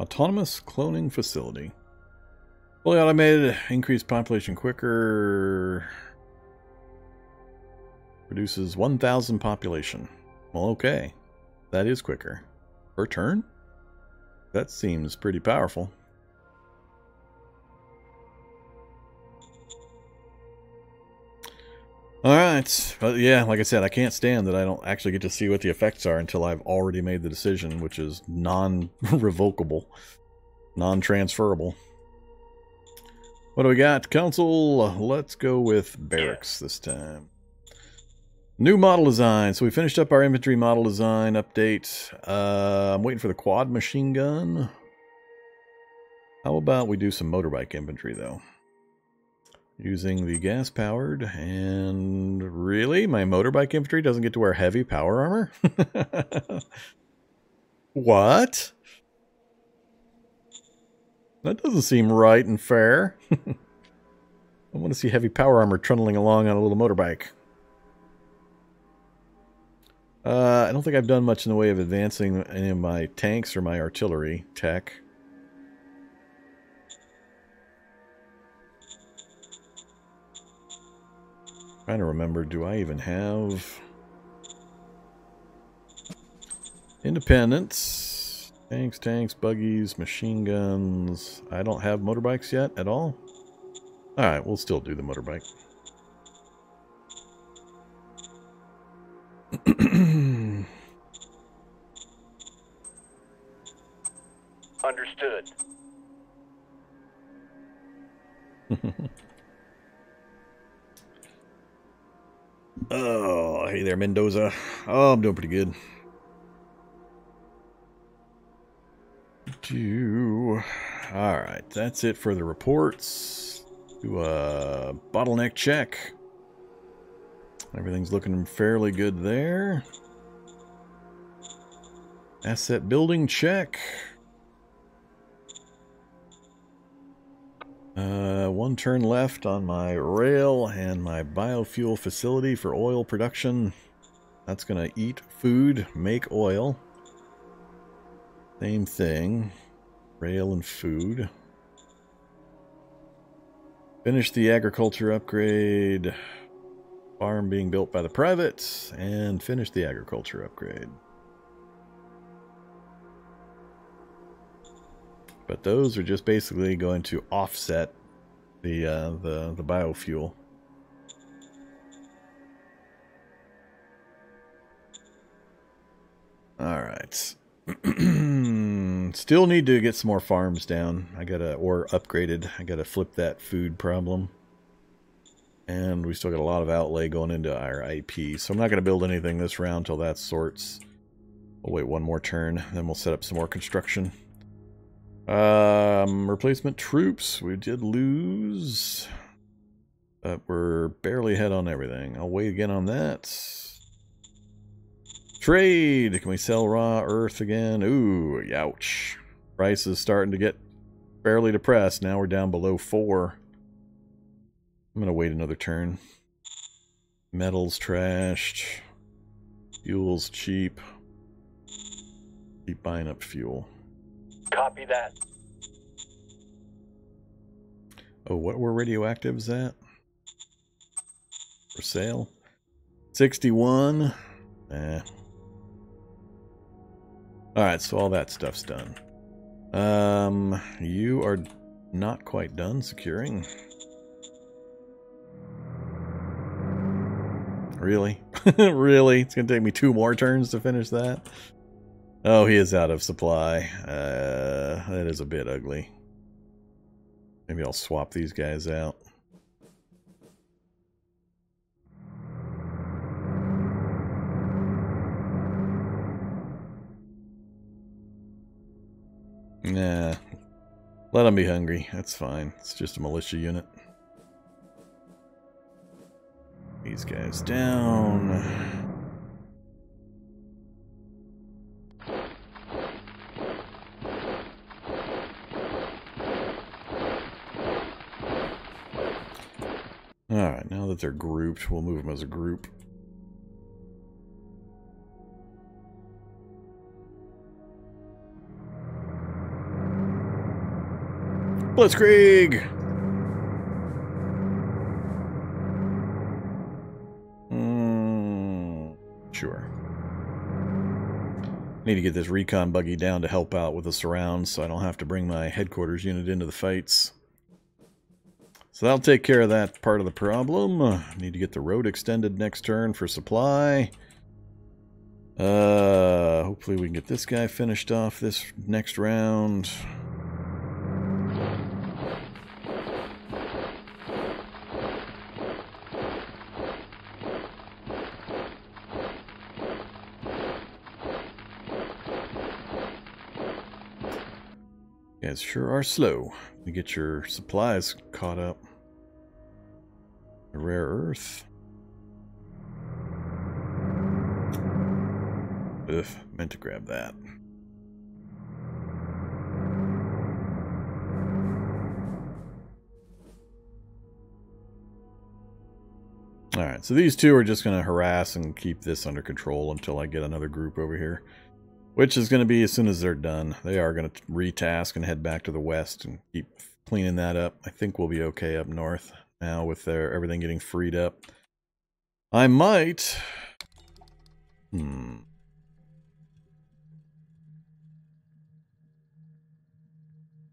Autonomous cloning facility. Fully automated, increased population quicker. Produces 1,000 population. Well, okay. That is quicker. Per turn? That seems pretty powerful. All right, but yeah, like I said, I can't stand that I don't actually get to see what the effects are until I've already made the decision, which is non-revocable, non-transferable. What do we got? Council, let's go with barracks this time. New model design. So we finished up our infantry model design update. Uh, I'm waiting for the quad machine gun. How about we do some motorbike infantry, though? Using the gas-powered, and really? My motorbike infantry doesn't get to wear heavy power armor? what? That doesn't seem right and fair. I want to see heavy power armor trundling along on a little motorbike. Uh, I don't think I've done much in the way of advancing any of my tanks or my artillery tech. Trying to remember, do I even have independence? Tanks, tanks, buggies, machine guns. I don't have motorbikes yet at all. Alright, we'll still do the motorbike. Mendoza. Oh, I'm doing pretty good. Do all right. That's it for the reports. Do a bottleneck check. Everything's looking fairly good there. Asset building check. Uh, one turn left on my rail and my biofuel facility for oil production. That's going to eat food, make oil. Same thing. Rail and food. Finish the agriculture upgrade. Farm being built by the privates. And finish the agriculture upgrade. But those are just basically going to offset the uh, the the biofuel. All right. Still need to get some more farms down. I gotta or upgraded. I gotta flip that food problem. And we still got a lot of outlay going into our IP. So I'm not gonna build anything this round till that sorts. We'll wait one more turn, then we'll set up some more construction. Um, replacement troops. We did lose. But we're barely ahead on everything. I'll wait again on that. Trade. Can we sell raw earth again? Ooh, ouch. Price is starting to get fairly depressed. Now we're down below four. I'm going to wait another turn. Metals trashed. Fuel's cheap. Keep buying up fuel. Copy that. Oh, what were radioactives at? For sale? 61. Eh. Alright, so all that stuff's done. Um, you are not quite done securing. Really? really? It's going to take me two more turns to finish that? Oh, he is out of supply. Uh, that is a bit ugly. Maybe I'll swap these guys out. Nah. Let them be hungry. That's fine. It's just a militia unit. These guys down. Alright, now that they're grouped, we'll move them as a group. Blitzkrieg! Mm, sure. Need to get this recon buggy down to help out with the surrounds so I don't have to bring my headquarters unit into the fights. So that'll take care of that part of the problem. Need to get the road extended next turn for supply. Uh, hopefully we can get this guy finished off this next round. Sure are slow to get your supplies caught up. Rare earth. Ugh, meant to grab that. Alright, so these two are just going to harass and keep this under control until I get another group over here. Which is going to be as soon as they're done. They are going to retask and head back to the west and keep cleaning that up. I think we'll be okay up north now with their everything getting freed up. I might... Hmm.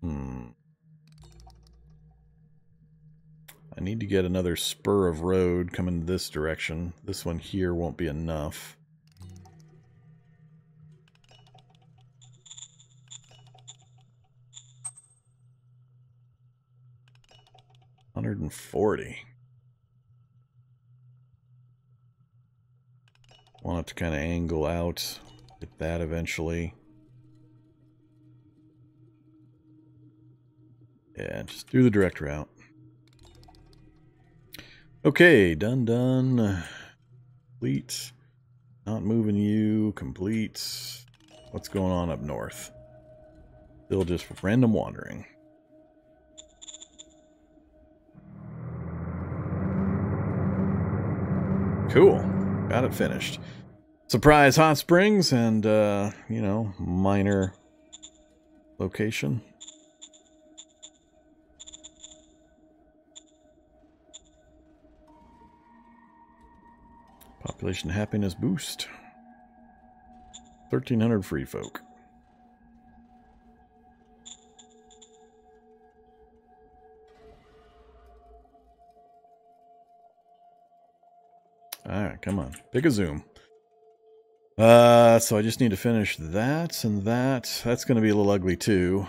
Hmm. I need to get another spur of road coming this direction. This one here won't be enough. 140. Want it to kind of angle out. Get that eventually. Yeah, just do the direct route. Okay, done, done. Complete. Not moving you. Complete. What's going on up north? Still just random wandering. Cool. Got it finished. Surprise hot springs and, uh, you know, minor location. Population happiness boost. 1,300 free folk. Alright, come on. Pick a zoom. Uh, so I just need to finish that and that. That's going to be a little ugly too,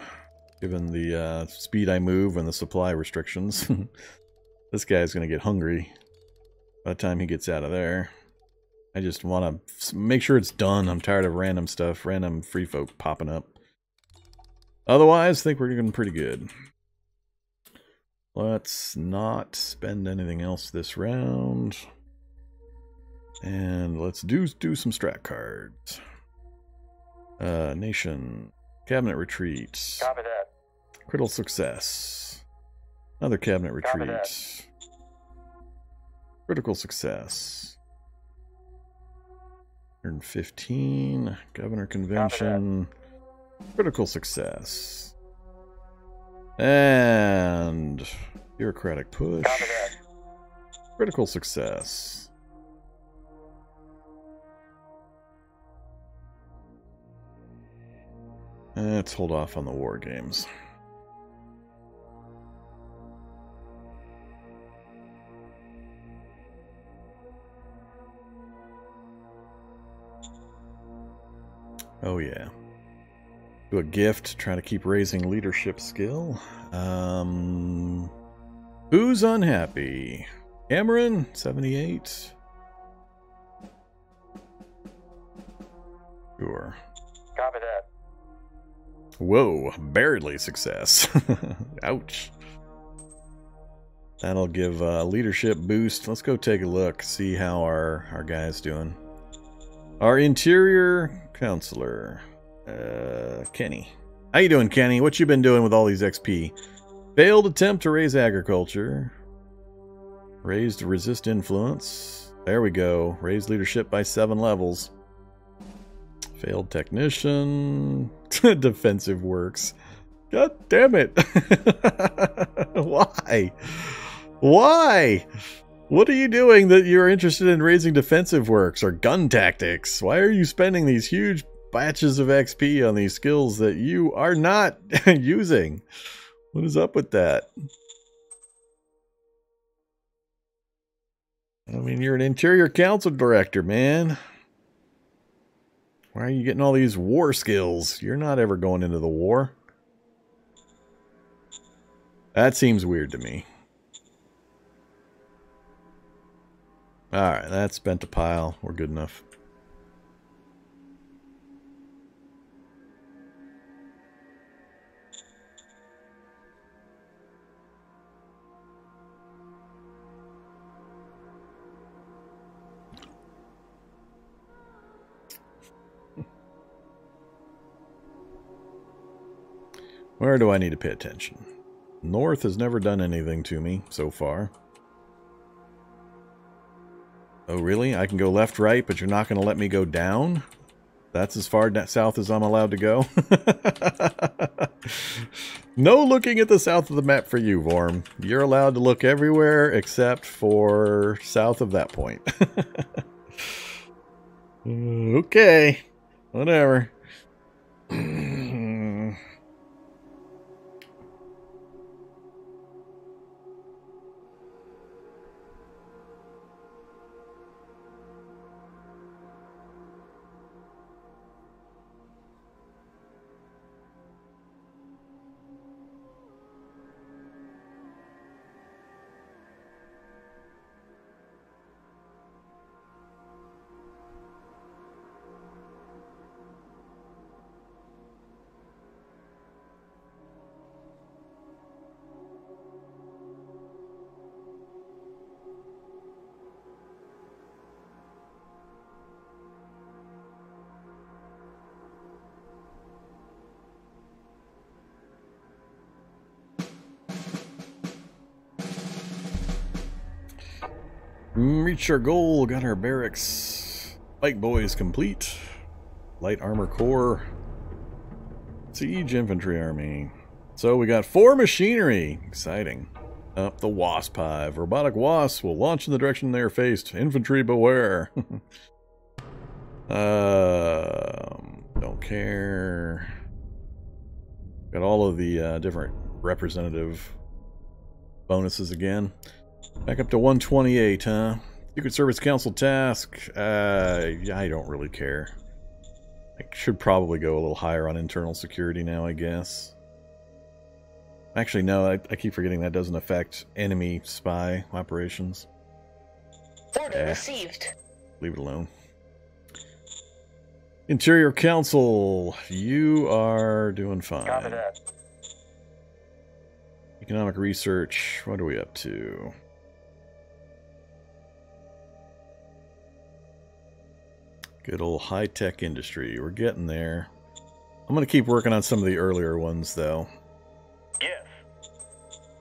given the uh, speed I move and the supply restrictions. this guy's going to get hungry by the time he gets out of there. I just want to make sure it's done. I'm tired of random stuff, random free folk popping up. Otherwise, I think we're doing pretty good. Let's not spend anything else this round. And let's do do some strat cards. Uh, nation, cabinet retreat. Copy that. Critical success. Another cabinet retreat. Critical success. 115. Governor convention. Critical success. And bureaucratic push. Critical success. Let's hold off on the war games. Oh yeah. Do a gift, try to keep raising leadership skill. Um, who's unhappy? Cameron, 78. Sure. Whoa, barely success. Ouch. That'll give a leadership boost. Let's go take a look, see how our, our guy's doing. Our interior counselor, uh, Kenny. How you doing, Kenny? What you been doing with all these XP? Failed attempt to raise agriculture. Raised to resist influence. There we go. Raised leadership by seven levels. Failed technician. Defensive works. God damn it. Why? Why? What are you doing that you're interested in raising defensive works or gun tactics? Why are you spending these huge batches of XP on these skills that you are not using? What is up with that? I mean, you're an interior council director, man. Why are you getting all these war skills? You're not ever going into the war. That seems weird to me. Alright, that's spent a pile. We're good enough. Where do I need to pay attention? North has never done anything to me so far. Oh, really? I can go left, right, but you're not going to let me go down? That's as far south as I'm allowed to go? no looking at the south of the map for you, Vorm. You're allowed to look everywhere except for south of that point. okay. Whatever. Our goal, got our barracks. Bike boys complete. Light armor corps. Siege infantry army. So we got four machinery. Exciting. Up the wasp hive. Robotic wasps will launch in the direction they are faced. Infantry beware. um, don't care. Got all of the uh, different representative bonuses again. Back up to 128, huh? Secret Service Council task. Uh, I don't really care. I should probably go a little higher on internal security now, I guess. Actually, no, I, I keep forgetting that doesn't affect enemy spy operations. Order eh, received. Leave it alone. Interior Council, you are doing fine. Copy that. Economic research, what are we up to? Good old high-tech industry. We're getting there. I'm going to keep working on some of the earlier ones, though. Yes.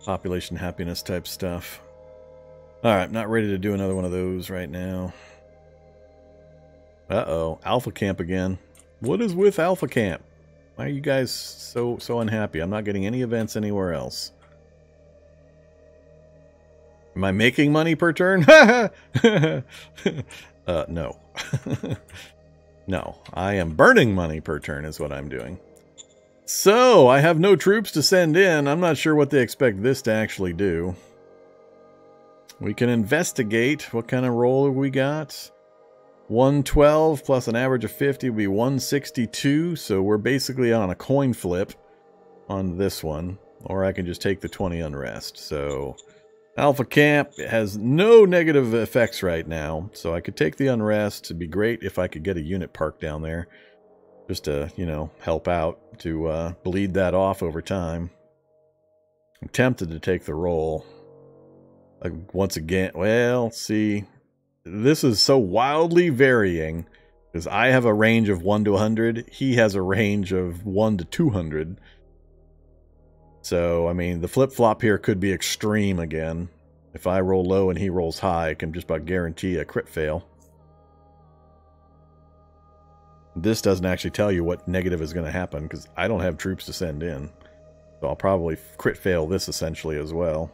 Population happiness type stuff. Alright, not ready to do another one of those right now. Uh-oh. Alpha Camp again. What is with Alpha Camp? Why are you guys so so unhappy? I'm not getting any events anywhere else. Am I making money per turn? uh, no. no, I am burning money per turn is what I'm doing. So, I have no troops to send in. I'm not sure what they expect this to actually do. We can investigate. What kind of roll have we got? 112 plus an average of 50 would be 162. So we're basically on a coin flip on this one. Or I can just take the 20 unrest. So Alpha Camp has no negative effects right now, so I could take the unrest. It'd be great if I could get a unit parked down there, just to, you know, help out, to uh, bleed that off over time. I'm tempted to take the roll. Once again, well, see, this is so wildly varying, because I have a range of 1 to 100, he has a range of 1 to 200. So, I mean, the flip-flop here could be extreme again. If I roll low and he rolls high, I can just about guarantee a crit fail. This doesn't actually tell you what negative is going to happen, because I don't have troops to send in. So I'll probably crit fail this essentially as well.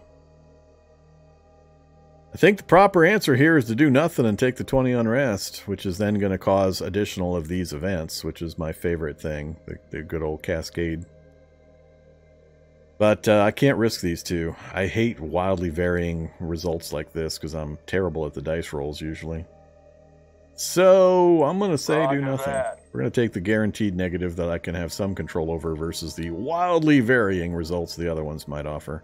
I think the proper answer here is to do nothing and take the 20 unrest, which is then going to cause additional of these events, which is my favorite thing, the, the good old cascade. But uh, I can't risk these two. I hate wildly varying results like this because I'm terrible at the dice rolls usually. So I'm going to say Roger do nothing. that. We're going to take the guaranteed negative that I can have some control over versus the wildly varying results the other ones might offer.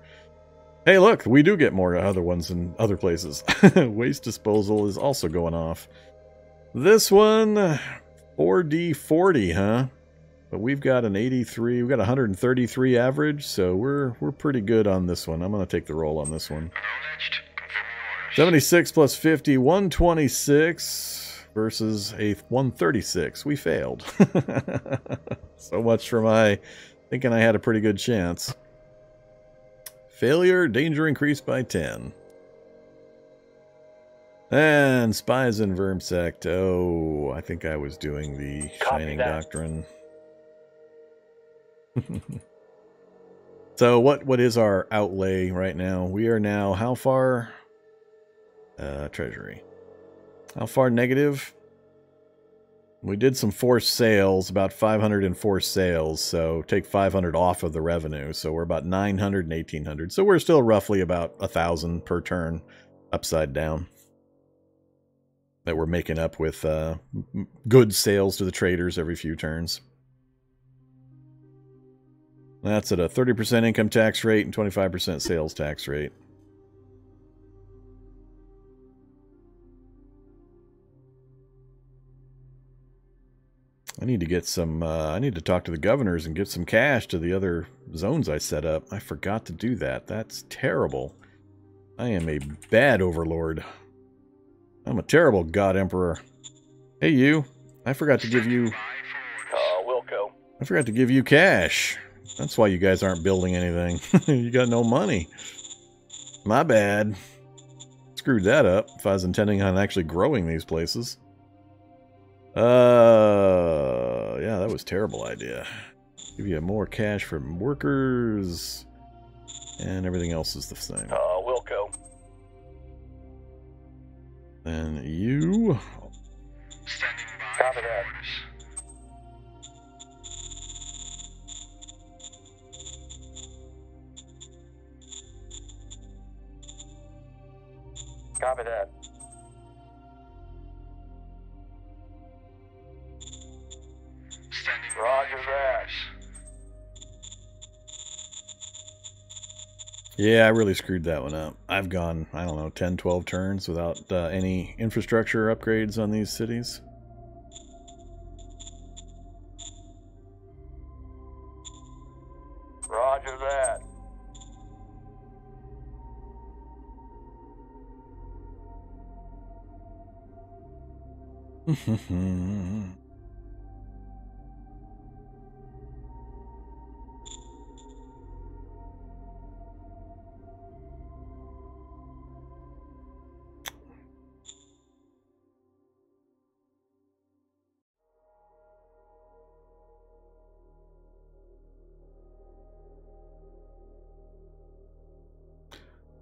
Hey, look, we do get more other ones in other places. Waste disposal is also going off. This one, 4D40, huh? But we've got an 83, we've got 133 average, so we're we're pretty good on this one. I'm going to take the roll on this one. 76 plus 50, 126 versus a 136. We failed. so much for my thinking I had a pretty good chance. Failure, danger increased by 10. And spies in Vermsect. Oh, I think I was doing the Copy Shining that. Doctrine. So what what is our outlay right now? We are now how far? Uh, treasury. How far negative? We did some forced sales, about 500 in forced sales, so take 500 off of the revenue. So we're about 900 and 1800. So we're still roughly about a 1,000 per turn upside down that we're making up with uh, good sales to the traders every few turns. That's at a 30% income tax rate and 25% sales tax rate. I need to get some, uh, I need to talk to the governors and get some cash to the other zones I set up. I forgot to do that. That's terrible. I am a bad overlord. I'm a terrible god emperor. Hey you, I forgot to give you, Uh, Wilco. I forgot to give you cash. That's why you guys aren't building anything. you got no money. My bad. Screwed that up if I was intending on actually growing these places. Uh, yeah, that was a terrible idea. Give you more cash from workers, and everything else is the same. Uh, Wilco. And you, Standing by. Copy that. Yeah, I really screwed that one up. I've gone, I don't know, 10, 12 turns without uh, any infrastructure upgrades on these cities. Roger that.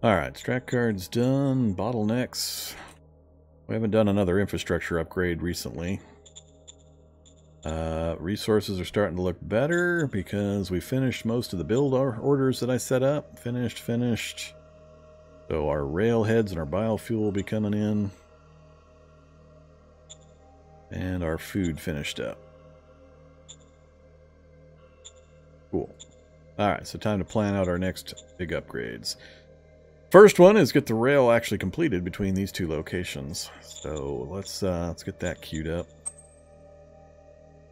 All right, strat cards done. Bottlenecks. We haven't done another infrastructure upgrade recently. Uh, resources are starting to look better because we finished most of the build or- orders that I set up. Finished, finished. So our railheads and our biofuel will be coming in. And our food finished up. Cool. All right, so time to plan out our next big upgrades. First one is get the rail actually completed between these two locations. So let's uh, let's get that queued up.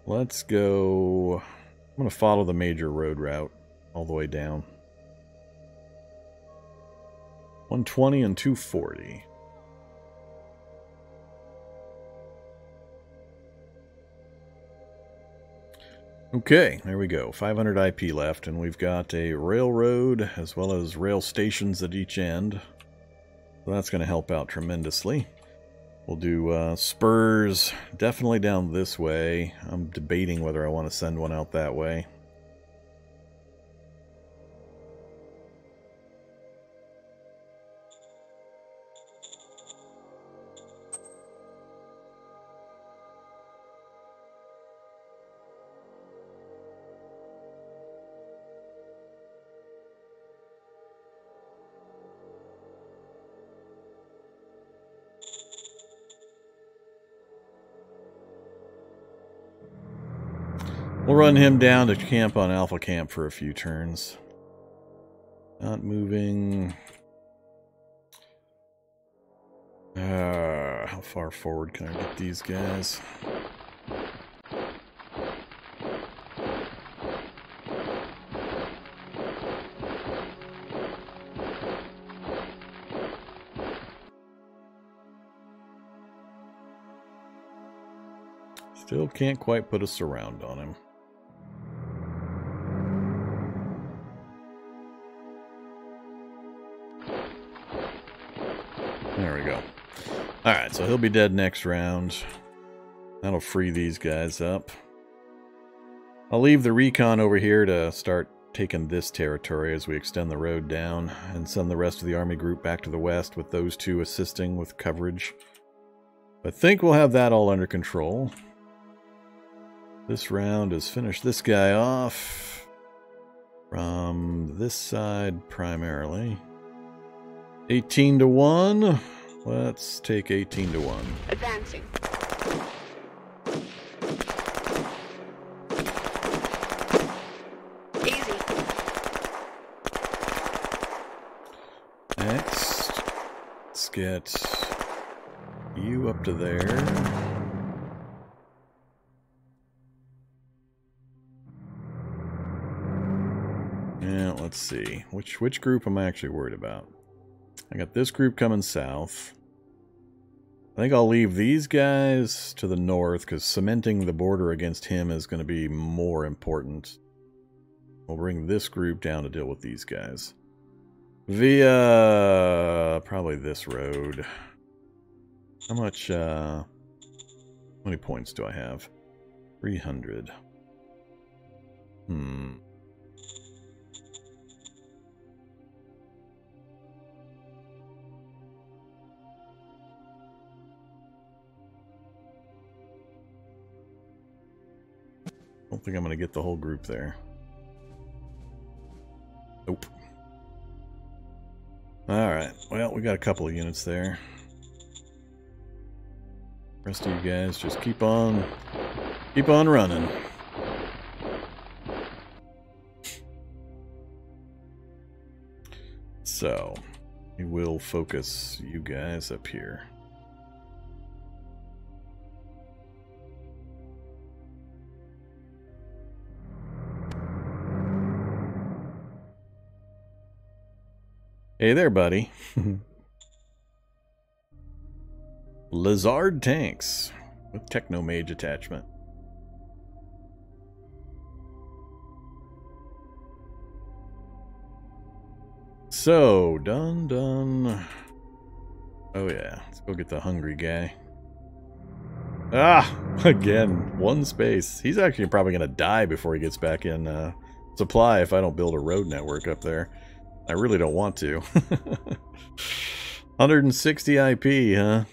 Let's go. I'm gonna follow the major road route all the way down. 120 and 240. Okay, there we go. 500 IP left, and we've got a railroad as well as rail stations at each end. So that's going to help out tremendously. We'll do uh, spurs definitely down this way. I'm debating whether I want to send one out that way. Run him down to camp on Alpha Camp for a few turns. Not moving. Uh, how far forward can I get these guys? Still can't quite put a surround on him. Alright, so he'll be dead next round. That'll free these guys up. I'll leave the recon over here to start taking this territory as we extend the road down and send the rest of the army group back to the west with those two assisting with coverage. I think we'll have that all under control. This round is finish this guy off from this side primarily. 18 to 1. Let's take 18 to 1. Advancing. Easy. Next, let's get you up to there. Let's see. Which which group am I actually worried about? I got this group coming south. I think I'll leave these guys to the north because cementing the border against him is going to be more important. We'll bring this group down to deal with these guys. Via probably this road. How much, uh, how many points do I have? 300. Hmm. Don't think I'm going to get the whole group there. Nope. Alright, well, we got a couple of units there. Rest of you guys just keep on, keep on running. So, we will focus you guys up here. Hey there, buddy. Lizard tanks with Technomage attachment. So, done, done. Oh yeah, let's go get the hungry guy. Ah, again, one space. He's actually probably going to die before he gets back in uh, supply if I don't build a road network up there. I really don't want to. 160 IP, huh?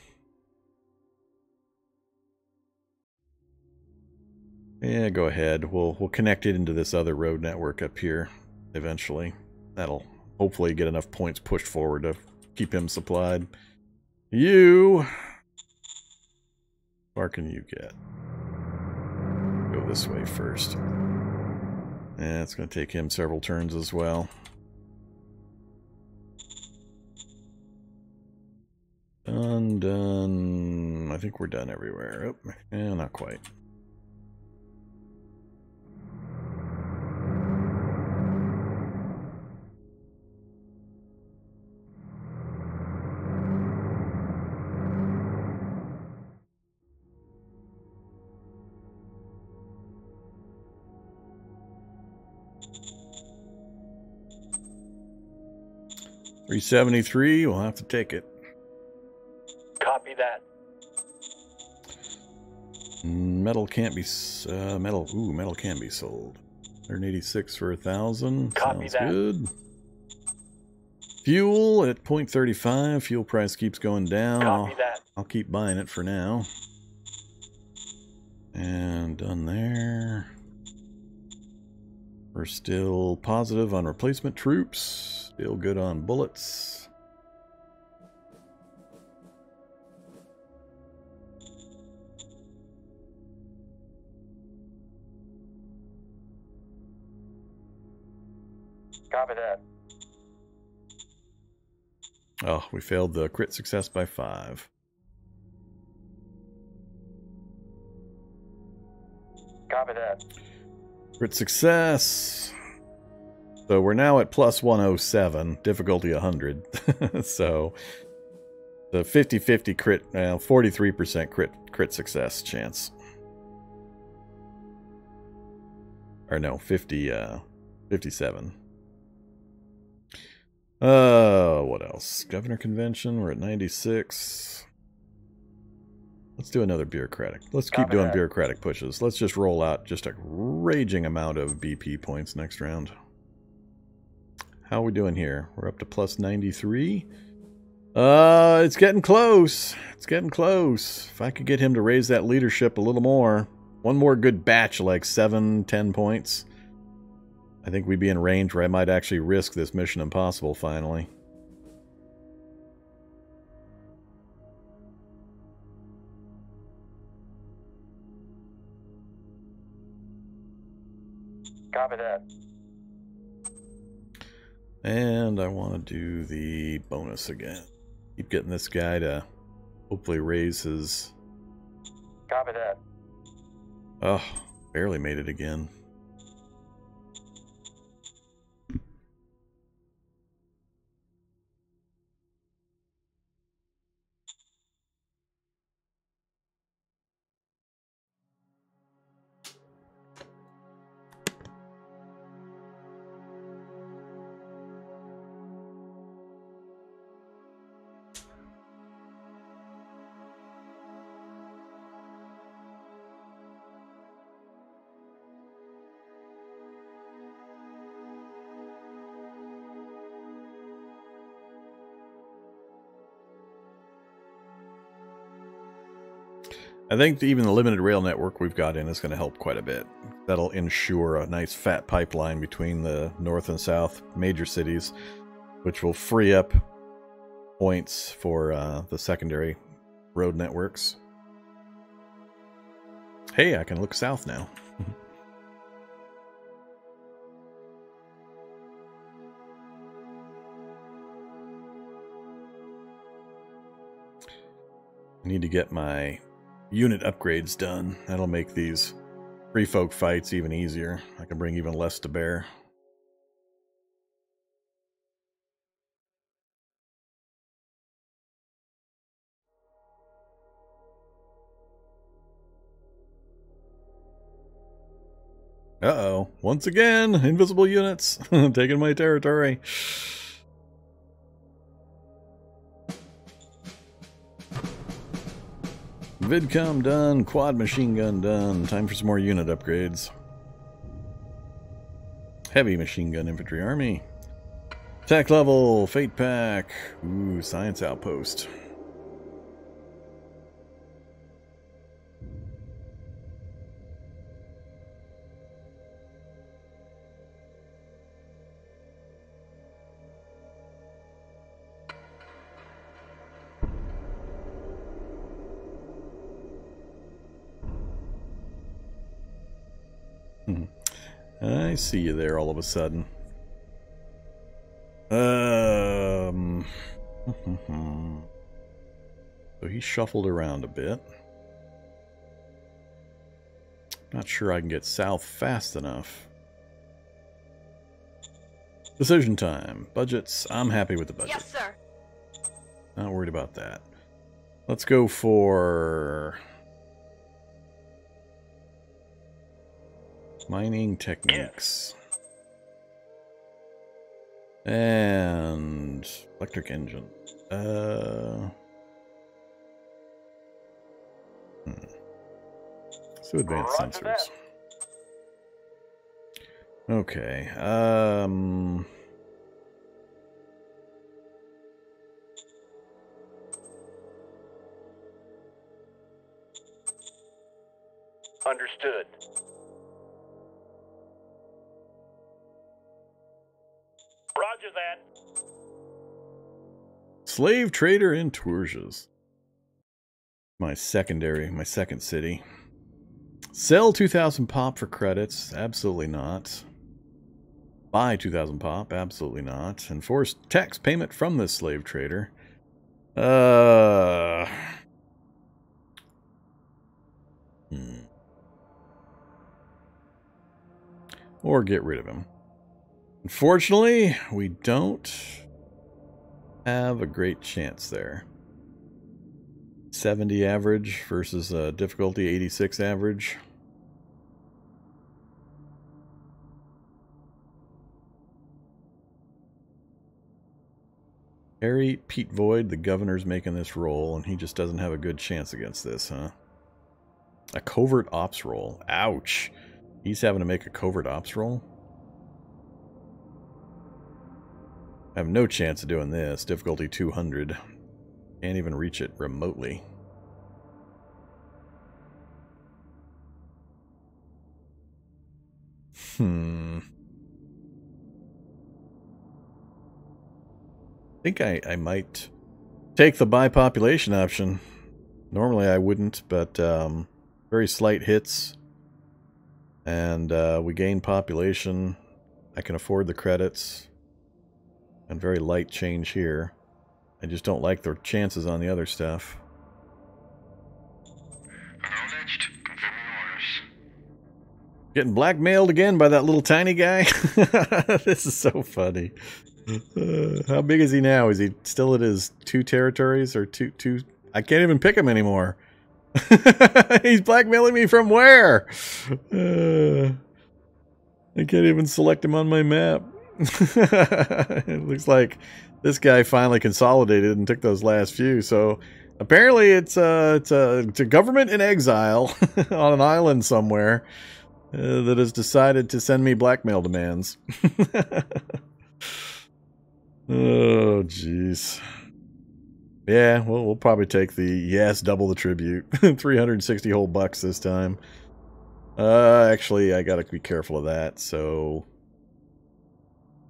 Yeah, go ahead. We'll we'll connect it into this other road network up here eventually. That'll hopefully get enough points pushed forward to keep him supplied. You far can you get? Go this way first. Yeah, it's going to take him several turns as well. Done, done. I think we're done everywhere. Oh, eh, yeah, not quite. Three seventy three. We'll have to take it. Metal can't be uh, metal. Ooh, metal can be sold. 186 for a thousand. Copy Sounds that. good. Fuel at 0.35. Fuel price keeps going down. I'll, Copy that. I'll keep buying it for now. And done there. We're still positive on replacement troops. Still good on bullets. Copy that. Oh, we failed the crit success by five. Copy that. Crit success. So we're now at plus 107, difficulty 100. so the 50-50 crit, well, 43% crit crit success chance. Or no, 50 uh 57. Uh what else? Governor convention, we're at 96. Let's do another bureaucratic. Let's keep Copy doing bureaucratic pushes. Let's just roll out just a raging amount of BP points next round. How are we doing here? We're up to plus 93. Uh, it's getting close. It's getting close. If I could get him to raise that leadership a little more, one more good batch, like seven, ten points, I think we'd be in range where I might actually risk this Mission Impossible finally. Copy that. And I want to do the bonus again. Keep getting this guy to hopefully raise his. Copy that. Oh, barely made it again. I think even the limited rail network we've got in is going to help quite a bit. That'll ensure a nice fat pipeline between the north and south major cities, which will free up points for uh, the secondary road networks. Hey, I can look south now. I need to get my unit upgrades done. That'll make these free folk fights even easier. I can bring even less to bear. Uh-oh. Once again, invisible units taking my territory. Vidcom done, quad machine gun done. Time for some more unit upgrades. Heavy machine gun infantry army. Tech level, fate pack. Ooh, science outpost. I see you there all of a sudden. Um. so he shuffled around a bit. Not sure I can get south fast enough. Decision time. Budgets. I'm happy with the budget. Yes, sir. Not worried about that. Let's go for mining techniques. And electric engine. Uh hmm. So advanced Roger sensors. that. Okay. Um Understood. Slave trader in Tourges. My secondary, my second city. Sell 2,000 pop for credits. Absolutely not. Buy 2,000 pop? Absolutely not. Enforce tax payment from this slave trader. Uh. Hmm. Or get rid of him. Unfortunately, we don't have a great chance there. 70 average versus a difficulty 86 average. Harry Pete Void, the governor's making this roll, and he just doesn't have a good chance against this, huh? A covert ops roll. Ouch. He's having to make a covert ops roll? I have no chance of doing this. Difficulty 200. Can't even reach it remotely. Hmm. I think I, I might take the buy population option. Normally I wouldn't, but um, very slight hits. And uh, we gain population. I can afford the credits. And very light change here. I just don't like the chances on the other stuff. Acknowledged. Confirming orders. Getting blackmailed again by that little tiny guy? this is so funny. Uh, how big is he now? Is he still at his two territories or two two? I can't even pick him anymore. He's blackmailing me from where? Uh, I can't even select him on my map. it looks like this guy finally consolidated and took those last few. So apparently, it's a it's a, it's a government in exile on an island somewhere uh, that has decided to send me blackmail demands. Oh, jeez. Yeah, well, we'll probably take the yes, double the tribute. 360 whole bucks this time. Uh, actually, I gotta be careful of that, so...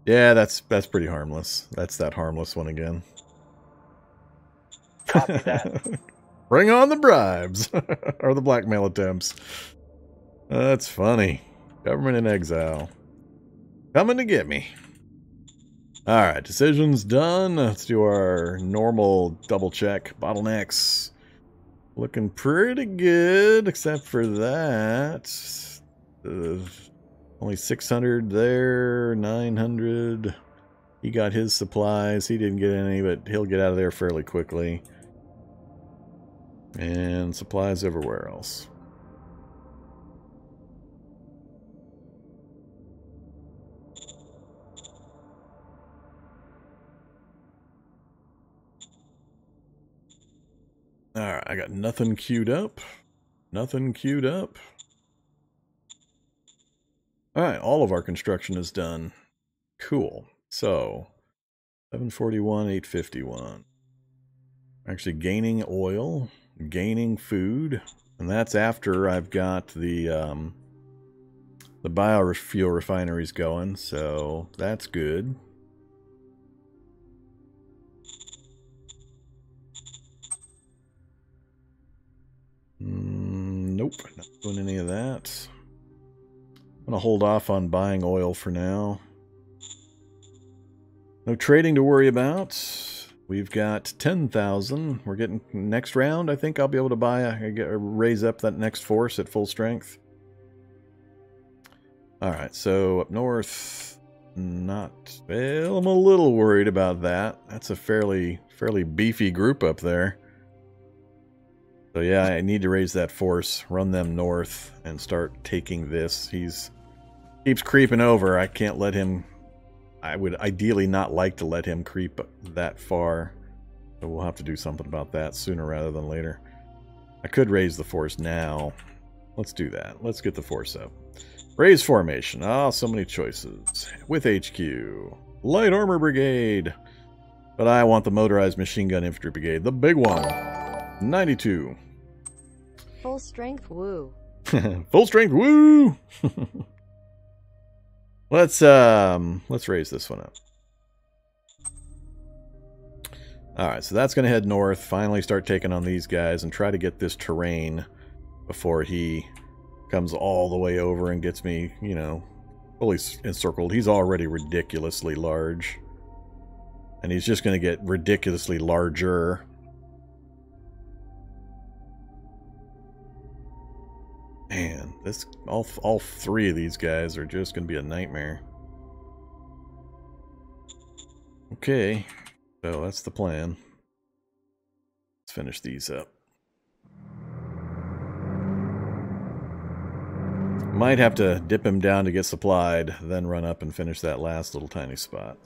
Yeah, that's that's pretty harmless. That's that harmless one again. Copy that. Bring on the bribes! or the blackmail attempts. That's funny. Government in exile. Coming to get me. Alright, decisions done. Let's do our normal double check. Bottlenecks. Looking pretty good, except for that. Uh, only 600 there, 900. He got his supplies. He didn't get any, but he'll get out of there fairly quickly. And supplies everywhere else. Alright, I got nothing queued up. Nothing queued up. Alright, all of our construction is done. Cool. So, 741, 851. Actually gaining oil, gaining food, and that's after I've got the um, the biofuel refineries going, so that's good. Mm, nope, not doing any of that. I'm going to hold off on buying oil for now. No trading to worry about. We've got 10,000. We're getting next round. I think I'll be able to buy a, a, raise up that next force at full strength. All right, so up north, not well. I'm a little worried about that. That's a fairly fairly beefy group up there. So yeah, I need to raise that force, run them north, and start taking this. He's keeps creeping over. I can't let him. I would ideally not like to let him creep that far. So we'll have to do something about that sooner rather than later. I could raise the force now. Let's do that. Let's get the force up. Raise formation. Ah, oh, so many choices. With HQ. Light Armor Brigade. But I want the Motorized Machine Gun Infantry Brigade. The big one. 92. Full strength woo. Full strength woo. let's um let's raise this one up. All right, so that's going to head north, finally start taking on these guys and try to get this terrain before he comes all the way over and gets me, you know, fully encircled. He's already ridiculously large. And he's just going to get ridiculously larger. Man, this all all three of these guys are just to be a nightmare. Okay, so that's the plan. Let's finish these up. Might have to dip him down to get supplied, then run up and finish that last little tiny spot.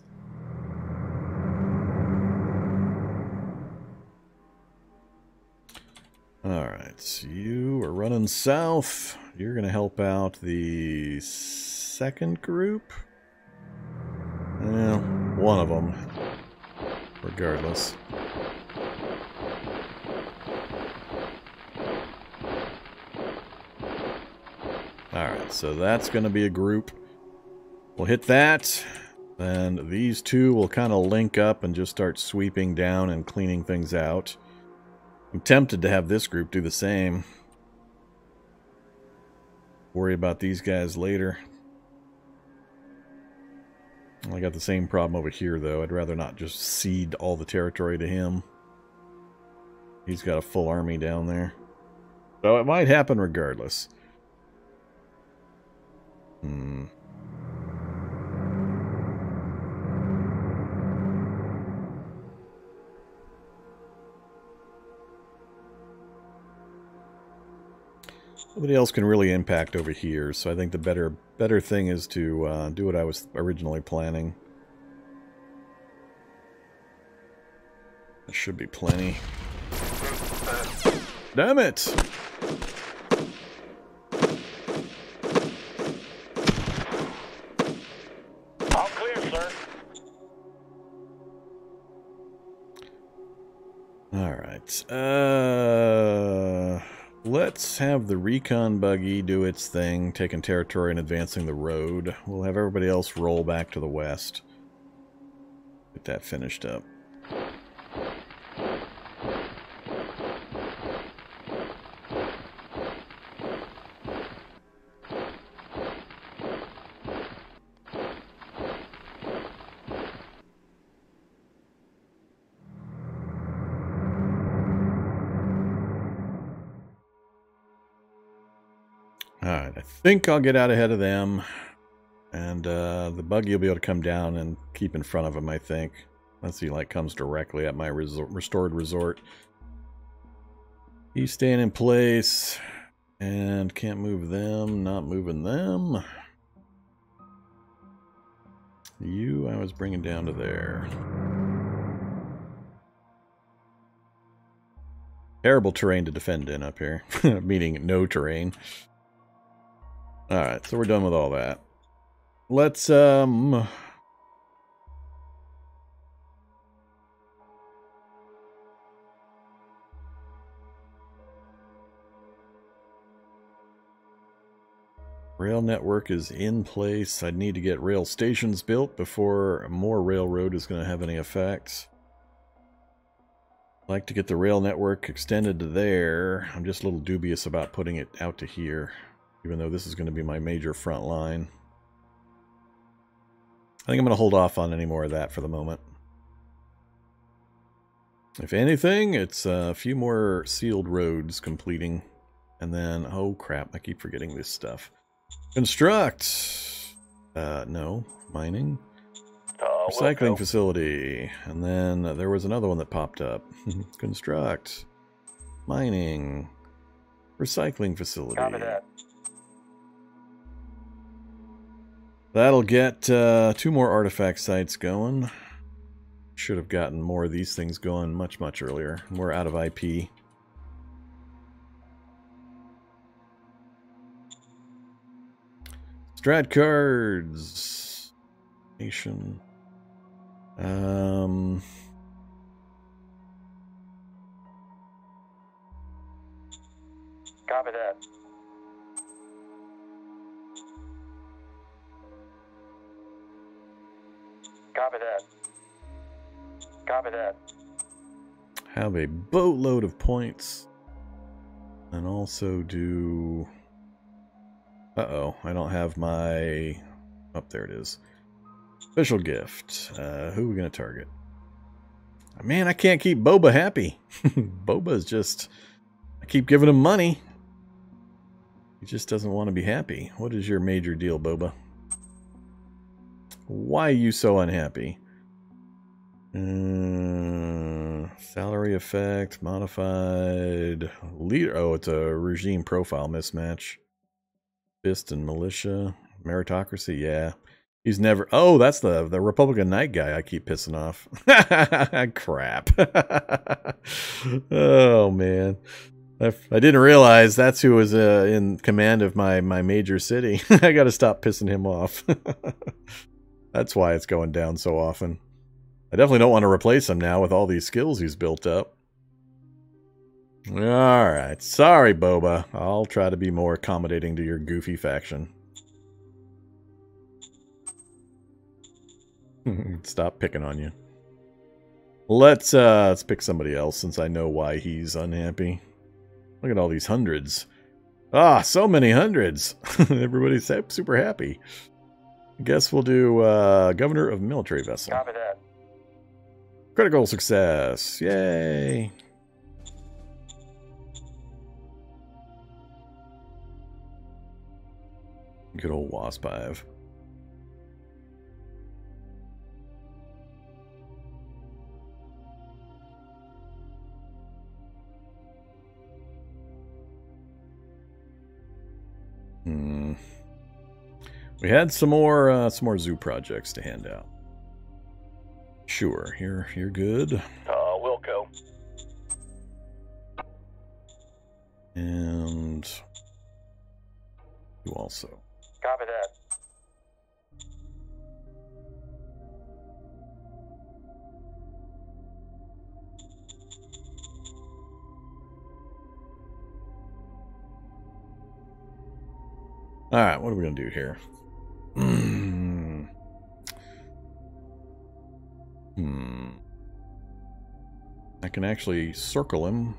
Alright, so you are running south. You're going to help out the second group? Well, one of them. Regardless. Alright, so that's going to be a group. We'll hit that. Then these two will kind of link up and just start sweeping down and cleaning things out. I'm tempted to have this group do the same. Worry about these guys later. I got the same problem over here, though. I'd rather not just cede all the territory to him. He's got a full army down there. So it might happen regardless. Hmm. Nobody else can really impact over here, so I think the better better thing is to uh, do what I was originally planning. There should be plenty. Damn it! All clear, sir. Alright. Uh, let's have the recon buggy do its thing, taking territory and advancing the road. We'll have everybody else roll back to the west. Get that finished up. Alright, I think I'll get out ahead of them. And uh, the buggy will be able to come down and keep in front of him, I think. Unless he like comes directly at my resor- restored resort. He's staying in place. And can't move them, not moving them. You I was bringing down to there. Terrible terrain to defend in up here. Meaning no terrain. Alright, so we're done with all that. Let's, um... Rail network is in place. I need to get rail stations built before more railroad is going to have any effects. I'd like to get the rail network extended to there. I'm just a little dubious about putting it out to here even though this is going to be my major front line. I think I'm going to hold off on any more of that for the moment. If anything, it's a few more sealed roads completing. And then, oh crap, I keep forgetting this stuff. Construct! Uh, no. Mining. Uh, Recycling welcome. facility. And then uh, there was another one that popped up. Construct. Mining. Recycling facility. Copy that. That'll get uh, two more artifact sites going. Should have gotten more of these things going much, much earlier. We're out of IP. Strat cards. Nation. Um. Copy that. have a boatload of points and also do uh-oh i don't have my Up oh, there it is. Special gift. Uh, who are we going to target? Man, I can't keep Boba happy. Boba's just... I keep giving him money. He just doesn't want to be happy. What is your major deal, Boba? Why are you so unhappy? Uh, salary effect, modified leader. Oh, it's a regime profile mismatch. Fist and militia, meritocracy. Yeah, he's never. Oh, that's the the Republican Knight guy. I keep pissing off. Crap. oh man, I, I didn't realize that's who was uh, in command of my my major city. I got to stop pissing him off. that's why it's going down so often. I definitely don't want to replace him now with all these skills he's built up. Alright, sorry Boba. I'll try to be more accommodating to your goofy faction. Stop picking on you. Let's uh let's pick somebody else since I know why he's unhappy. Look at all these hundreds. Ah, so many hundreds. Everybody's super happy. I guess we'll do uh Governor of Military Vessel. Copy that. Critical success. Yay. Good old Wasp Hive. Hmm. We had some more uh, some more zoo projects to hand out. Sure, you're you're good. Uh, Wilco. And you also. Copy that. All right, what are we gonna do here? Can actually circle him.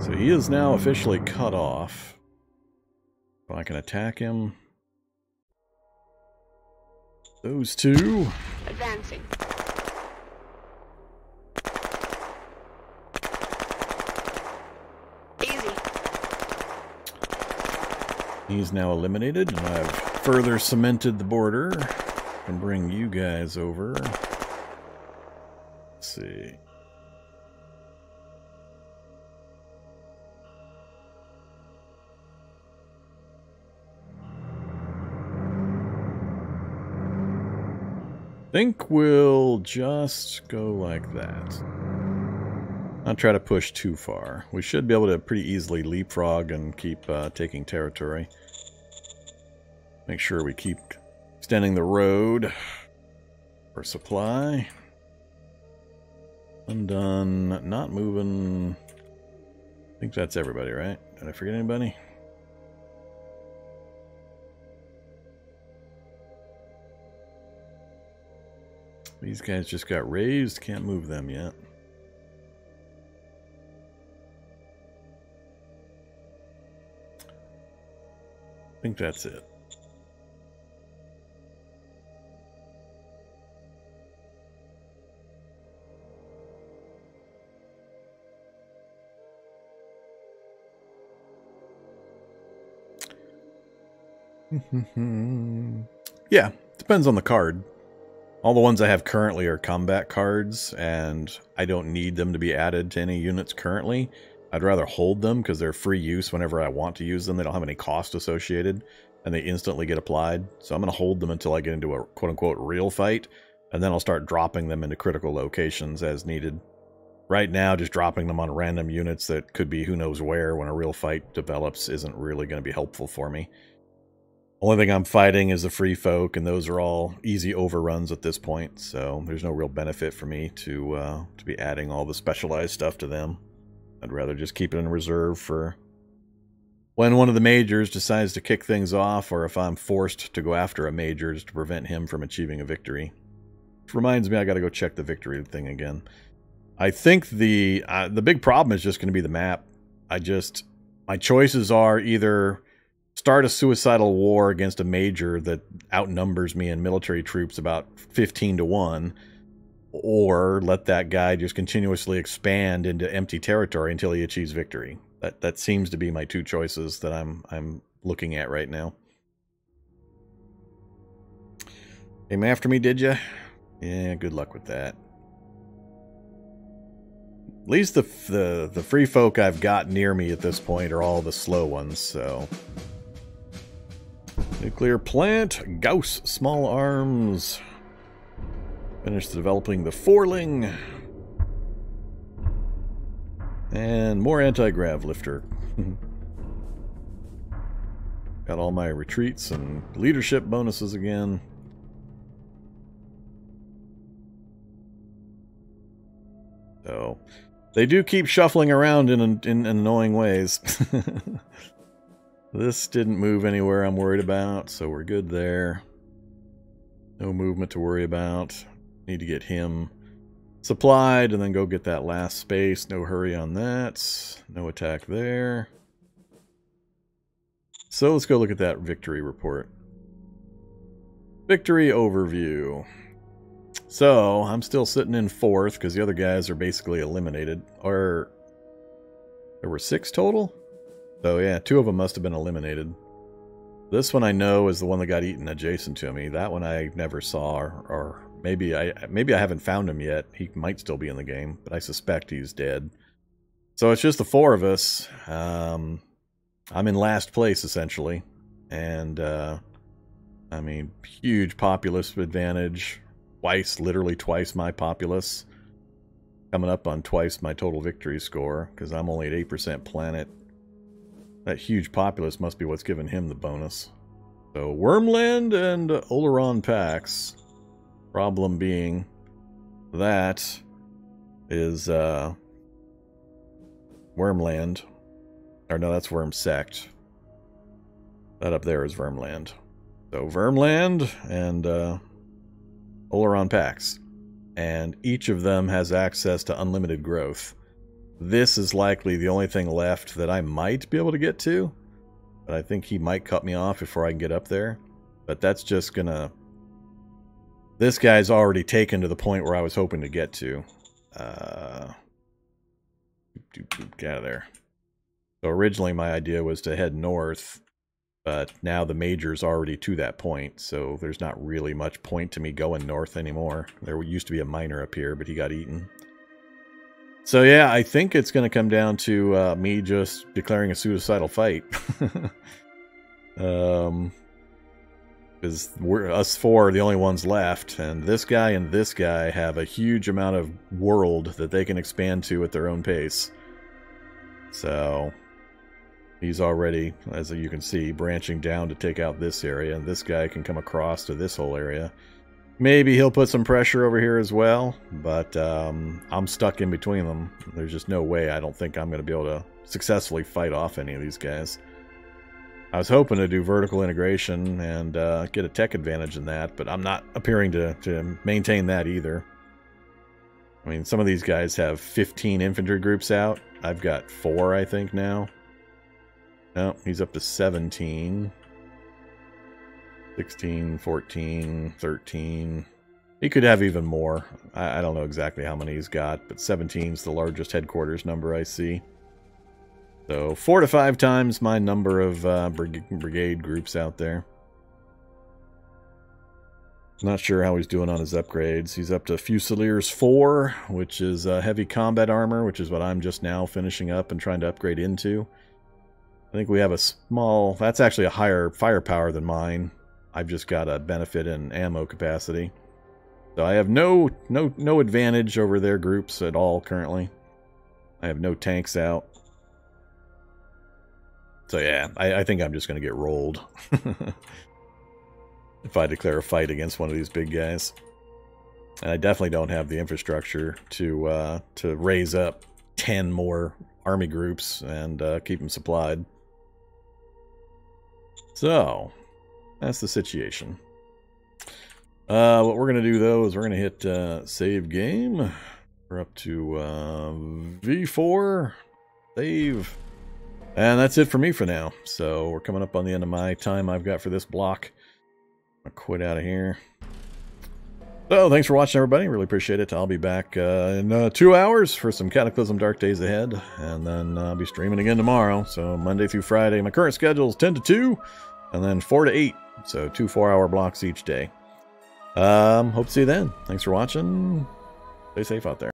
So he is now officially cut off. I can attack him. Those two. Advancing. Easy. He's now eliminated, and I've further cemented the border. And bring you guys over. Let's see. think we'll just go like that. Not try to push too far. We should be able to pretty easily leapfrog and keep uh, taking territory. Make sure we keep extending the road for supply. Undone, not moving. I think that's everybody, right? Did I forget anybody? These guys just got raised, can't move them yet. I think that's it. yeah, depends on the card. All the ones I have currently are combat cards, and I don't need them to be added to any units currently. I'd rather hold them because they're free use whenever I want to use them. They don't have any cost associated, and they instantly get applied. So I'm going to hold them until I get into a quote-unquote real fight, and then I'll start dropping them into critical locations as needed. Right now, just dropping them on random units that could be who knows where when a real fight develops isn't really going to be helpful for me. Only thing I'm fighting is the free folk, and those are all easy overruns at this point, so there's no real benefit for me to uh, to be adding all the specialized stuff to them. I'd rather just keep it in reserve for when one of the majors decides to kick things off, or if I'm forced to go after a major to prevent him from achieving a victory. Which reminds me, I got to go check the victory thing again. I think the uh, the big problem is just going to be the map. I just my choices are either start a suicidal war against a major that outnumbers me in military troops about 15 to 1 or let that guy just continuously expand into empty territory until he achieves victory. That that seems to be my two choices that i'm i'm looking at right now. Came after me did you yeah good luck with that. At least the the the free folk I've got near me at this point are all the slow ones, so Nuclear plant, Gauss, small arms. Finished developing the Forling. And more anti-grav lifter. Got all my retreats and leadership bonuses again. So, they do keep shuffling around in, in, in annoying ways. This didn't move anywhere I'm worried about, so we're good there. No movement to worry about. Need to get him supplied and then go get that last space. No hurry on that. No attack there. So let's go look at that victory report. Victory overview. So, I'm still sitting in fourth because the other guys are basically eliminated. Or, there were six total? So yeah, two of them must have been eliminated. This one I know is the one that got eaten adjacent to me. That one I never saw, or, or maybe I maybe I haven't found him yet. He might still be in the game, but I suspect he's dead. So it's just the four of us. Um, I'm in last place essentially, and uh, I mean huge populace advantage. Twice, literally twice my populace. Coming up on twice my total victory score because I'm only at eight percent planet. That huge populace must be what's giving him the bonus. So Wormland and Oleron Pax. Problem being that is uh, Wormland. Or no, that's Wormsect. That up there is Vermland. So Vermland and uh, Oleron Pax. And each of them has access to unlimited growth. This is likely the only thing left that I might be able to get to. But I think he might cut me off before I can get up there. But that's just gonna... This guy's already taken to the point where I was hoping to get to. Uh... Get out of there. So originally my idea was to head north, but now the major's already to that point, so there's not really much point to me going north anymore. There used to be a miner up here, but he got eaten. So yeah, I think it's going to come down to uh, me just declaring a suicidal fight. um, because we're us four are the only ones left, and this guy and this guy have a huge amount of world that they can expand to at their own pace. So he's already, as you can see, branching down to take out this area, and this guy can come across to this whole area. Maybe he'll put some pressure over here as well, but um, I'm stuck in between them. There's just no way I don't think I'm going to be able to successfully fight off any of these guys. I was hoping to do vertical integration and uh, get a tech advantage in that, but I'm not appearing to, to maintain that either. I mean, some of these guys have 15 infantry groups out. I've got four, I think, now. No, he's up to 17. 16, 14, 13. He could have even more. I, I don't know exactly how many he's got, but 17 is the largest headquarters number I see. So four to five times my number of uh, brig brigade groups out there. Not sure how he's doing on his upgrades. He's up to Fusiliers 4, which is uh, heavy combat armor, which is what I'm just now finishing up and trying to upgrade into. I think we have a small... That's actually a higher firepower than mine. I've just got a benefit in ammo capacity. So I have no no no advantage over their groups at all currently. I have no tanks out. So yeah, I, I think I'm just going to get rolled. if I declare a fight against one of these big guys. And I definitely don't have the infrastructure to uh, to raise up 10 more army groups and uh, keep them supplied. So, that's the situation. Uh, what we're going to do, though, is we're going to hit uh, save game. We're up to uh, V4. Save. And that's it for me for now. So we're coming up on the end of my time I've got for this block. I'll quit out of here. So thanks for watching, everybody. Really appreciate it. I'll be back uh, in uh, two hours for some Cataclysm Dark Days ahead. And then uh, I'll be streaming again tomorrow. So Monday through Friday. My current schedule is 10 to 2 and then 4 to 8. So two four-hour blocks each day. Um, hope to see you then. Thanks for watching. Stay safe out there.